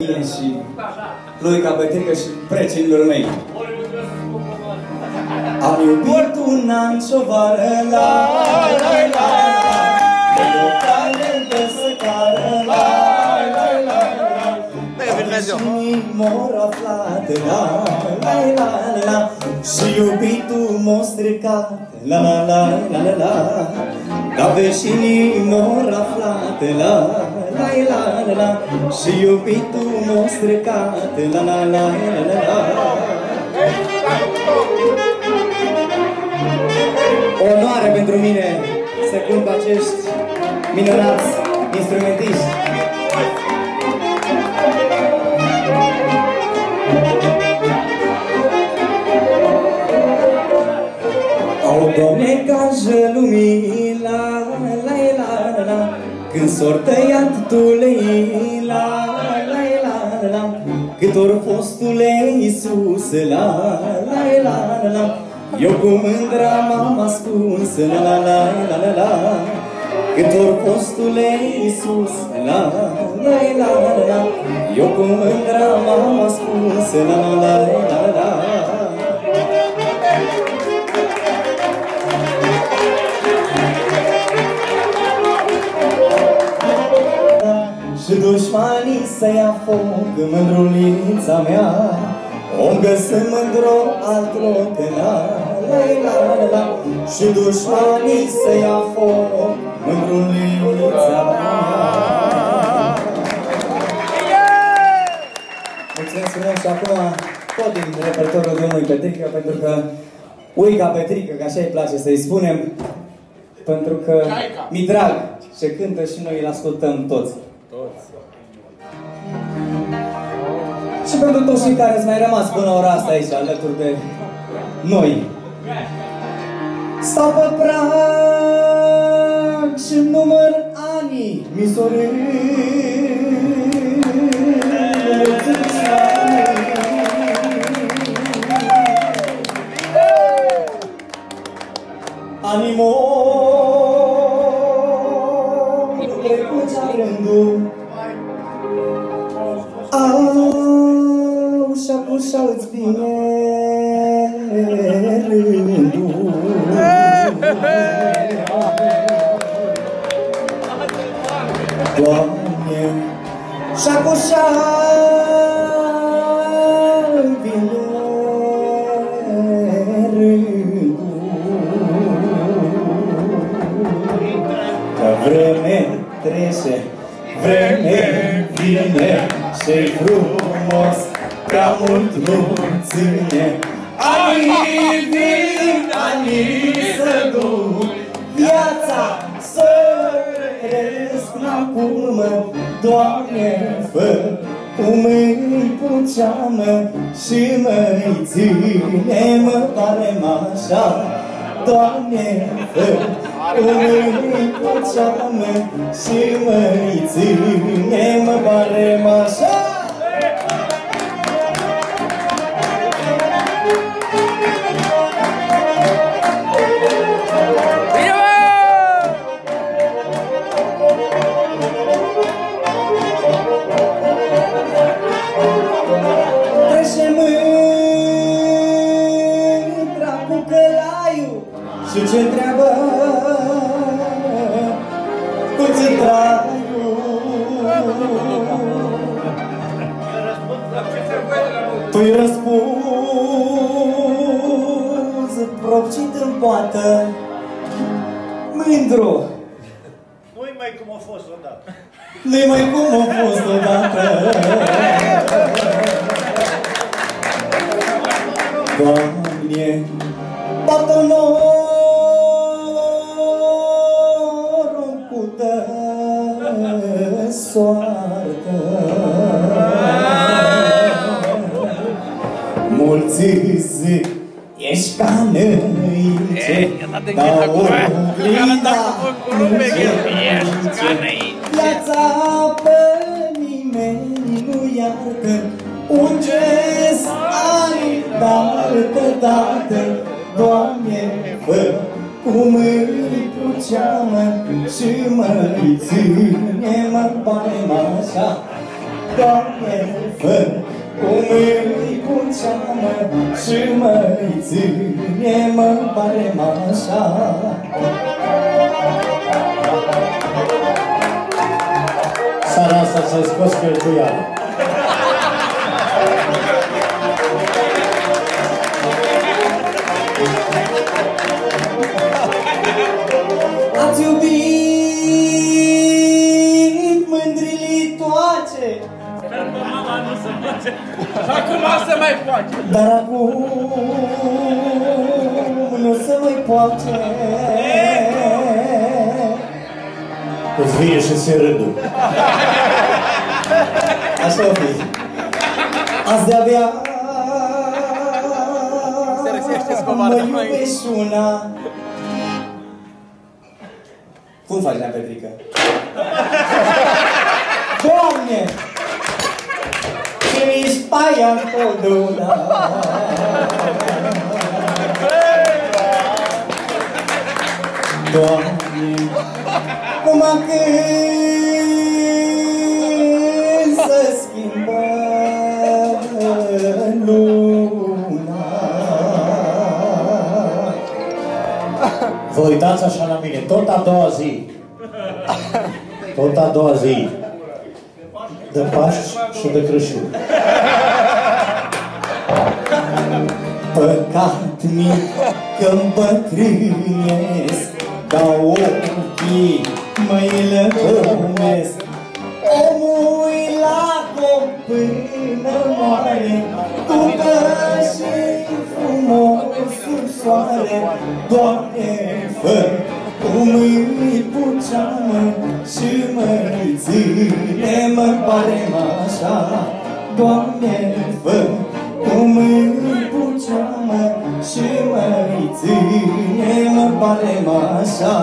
și lui ca Petrică și precinilor mei. Am iubit un an și o vară, la, la, la, la, de o talentă să cară, la, la, la, la, și mor aflate, la, la, la, la, și iubitul m-a stricat, la, la, la, la, la, la, ca veșinii mor aflate, la, la, la, la, la, și iubitul m-a stricat, la, la, la, la, la, la. Onoare pentru mine să cânt cu acești minunați instrumentiști. Au, Doamne, cajă lumina, la, la, la, la, când s-or tăiat tulei, la, la, la, la, la, cât or fostule Iisus, la, la, la, la, la, eu cu mândra m-am ascuns, la, la, la, la, la, la, cât or fostule Iisus, la, la, la, la, la, eu cu mândra m-am ascuns, la, la, la, la, la, la. Dușmanii să ia foc în mândrulița mea O găsă mândro alt loc în la, la, la, la, la Și dușmanii să ia foc în mândrulița mea. Mulțumesc frumos și acum tot din repertoriul domnului Petrică pentru că Uica Petrică, că așa îi place să-i spunem pentru că mi drag ce cântă și noi îl ascultăm toți. Și pentru toți cei care ați mai rămas până la ora asta aici, alături de noi. Stau pe prag și număr anii misorii. Vine rândul. Că vreme trece, vreme vine și frumos, prea mult nu ține. Anii vin, anii să duc, viața să trăiesc acum, Doamne, fă cum îi puceamă și mă-i ține, mă pare așa, Doamne, fă cum îi puceamă și mă-i ține, mă pare cu țitraiul Tu-i răspuns propcit în poată Mândru. Nu-i mai cum a fost odată. Nu-i mai cum a fost odată. Doamne, poate norul cu dă soartă. Mulți zic, ești ca năice, dar oglinda nu ce Viața pe nimeni nu iartă, un gest ai de altă dată, Doamne, fă cum îi puceamă și mă ține, mă pare așa. Doamne, fă cum îi punceamă Și mă-i ține, mă pare așa Seara asta să scos cheltuială. Ați iubit mândrilitoace Acum să mai poate. Dar acum nu se mai poate Îți vine și se râdul. Așa o fi Azi de-abia Se răsește Mă scovarda mai. iubești una Cum faci, Nea Petrică? Doamne! Și mi-și paia întotdeauna Doamne, numai când uitați așa la mine, tot a doua zi. Tot a doua zi. De Paști și de Crăciun. Păcat mic că îmbătrânesc Ca ochii măi lăcomesc Omul la până moare Tu că și frumosul soare Doamne, fă cum îi puceamă Și mă-i ține, mă pare așa. Doamne, fă cum îi puceamă Și mă-i ține, mă pare așa